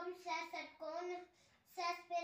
कम cess षटकोण cess पे